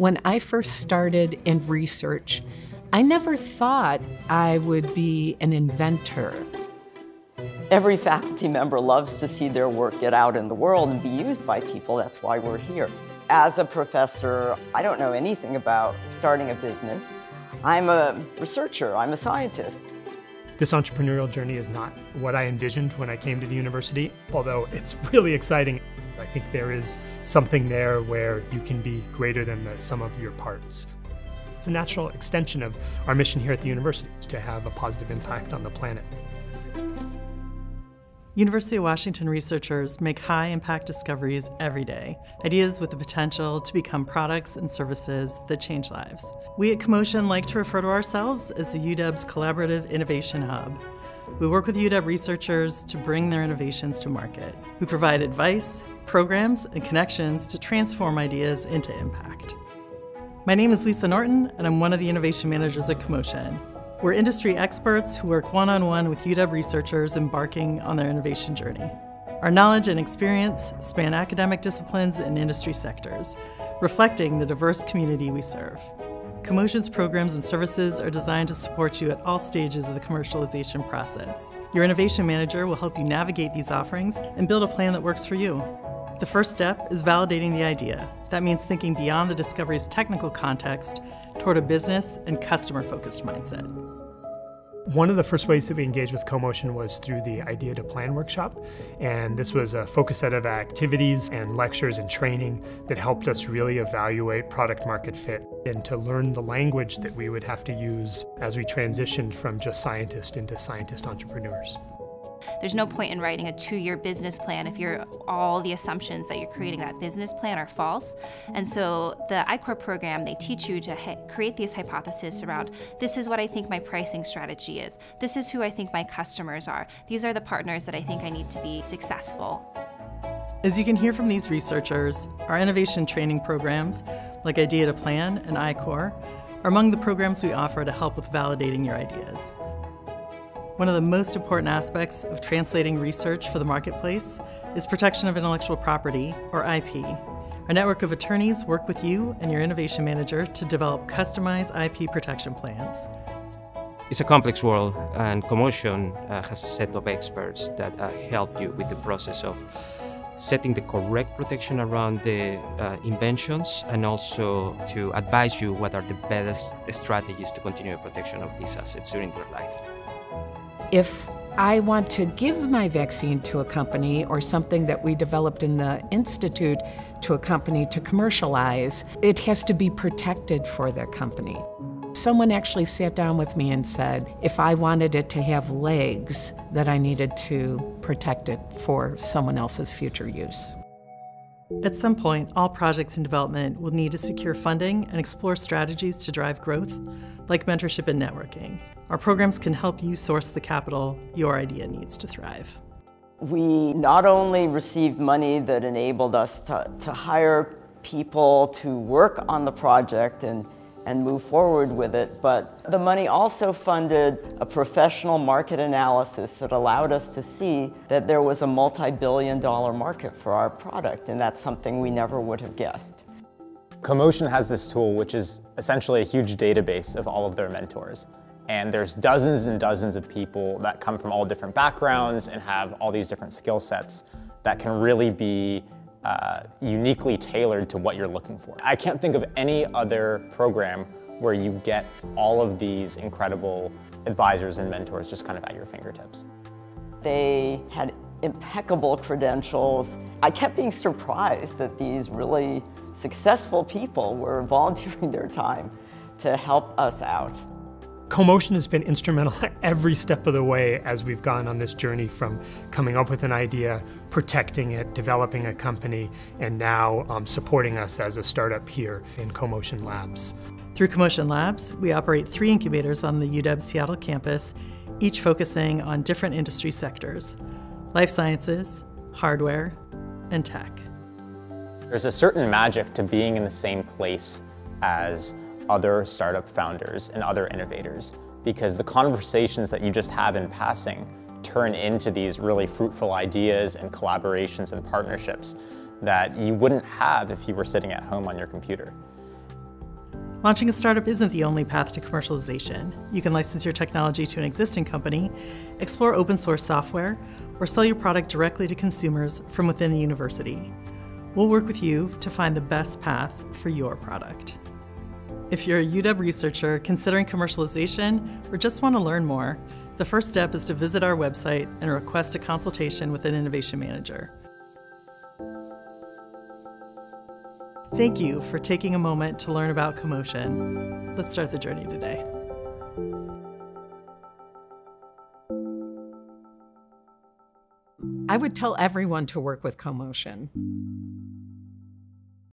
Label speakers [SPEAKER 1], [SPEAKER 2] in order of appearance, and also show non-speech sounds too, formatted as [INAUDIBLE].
[SPEAKER 1] When I first started in research, I never thought I would be an inventor.
[SPEAKER 2] Every faculty member loves to see their work get out in the world and be used by people. That's why we're here. As a professor, I don't know anything about starting a business. I'm a researcher, I'm a scientist.
[SPEAKER 3] This entrepreneurial journey is not what I envisioned when I came to the university, although it's [LAUGHS] really exciting. I think there is something there where you can be greater than the sum of your parts. It's a natural extension of our mission here at the university to have a positive impact on the planet.
[SPEAKER 4] University of Washington researchers make high impact discoveries every day, ideas with the potential to become products and services that change lives. We at CoMotion like to refer to ourselves as the UW's Collaborative Innovation Hub. We work with UW researchers to bring their innovations to market. We provide advice, programs, and connections to transform ideas into impact. My name is Lisa Norton, and I'm one of the innovation managers at CoMotion. We're industry experts who work one on one with UW researchers embarking on their innovation journey. Our knowledge and experience span academic disciplines and industry sectors, reflecting the diverse community we serve. CoMotion's programs and services are designed to support you at all stages of the commercialization process. Your innovation manager will help you navigate these offerings and build a plan that works for you. The first step is validating the idea. That means thinking beyond the discovery's technical context toward a business and customer focused mindset.
[SPEAKER 3] One of the first ways that we engaged with CoMotion was through the Idea to Plan workshop. And this was a focus set of activities and lectures and training that helped us really evaluate product market fit and to learn the language that we would have to use as we transitioned from just scientists into scientist entrepreneurs.
[SPEAKER 5] There's no point in writing a two-year business plan if you're all the assumptions that you're creating that business plan are false. And so the I-Corps program, they teach you to create these hypotheses around this is what I think my pricing strategy is. This is who I think my customers are. These are the partners that I think I need to be successful.
[SPEAKER 4] As you can hear from these researchers, our innovation training programs, like Idea to Plan and I-Corps, are among the programs we offer to help with validating your ideas. One of the most important aspects of translating research for the marketplace is protection of intellectual property, or IP. Our network of attorneys work with you and your innovation manager to develop customized IP protection plans.
[SPEAKER 6] It's a complex world, and CoMotion uh, has a set of experts that uh, help you with the process of setting the correct protection around the uh, inventions and also to advise you what are the best strategies to continue the protection of these assets during their life.
[SPEAKER 1] If I want to give my vaccine to a company or something that we developed in the Institute to a company to commercialize, it has to be protected for their company. Someone actually sat down with me and said if I wanted it to have legs, that I needed to protect it for someone else's future use.
[SPEAKER 4] At some point, all projects in development will need to secure funding and explore strategies to drive growth, like mentorship and networking. Our programs can help you source the capital your idea needs to thrive.
[SPEAKER 2] We not only received money that enabled us to, to hire people to work on the project and and move forward with it. But the money also funded a professional market analysis that allowed us to see that there was a multi-billion dollar market for our product, and that's something we never would have guessed.
[SPEAKER 7] CoMotion has this tool which is essentially a huge database of all of their mentors. And there's dozens and dozens of people that come from all different backgrounds and have all these different skill sets that can really be uh, uniquely tailored to what you're looking for. I can't think of any other program where you get all of these incredible advisors and mentors just kind of at your fingertips.
[SPEAKER 2] They had impeccable credentials. I kept being surprised that these really successful people were [LAUGHS] volunteering their time to help us out.
[SPEAKER 3] CoMotion has been instrumental [LAUGHS] every step of the way as we've gone on this journey from coming up with an idea, protecting it, developing a company, and now um, supporting us as a startup here in CoMotion Labs.
[SPEAKER 4] Through CoMotion Labs, we operate three incubators on the UW Seattle campus, each focusing on different industry sectors life sciences, hardware, and tech.
[SPEAKER 7] There's a certain magic to being in the same place as other startup founders and other innovators because the conversations that you just have in passing turn into these really fruitful ideas and collaborations and partnerships that you wouldn't have if you were sitting at home on your computer.
[SPEAKER 4] Launching a startup isn't the only path to commercialization. You can license your technology to an existing company, explore open source software, or sell your product directly to consumers from within the university. We'll work with you to find the best path for your product. If you're a UW researcher considering commercialization or just want to learn more, the first step is to visit our website and request a consultation with an innovation manager. Thank you for taking a moment to learn about CoMotion. Let's start the journey today.
[SPEAKER 1] I would tell everyone to work with CoMotion.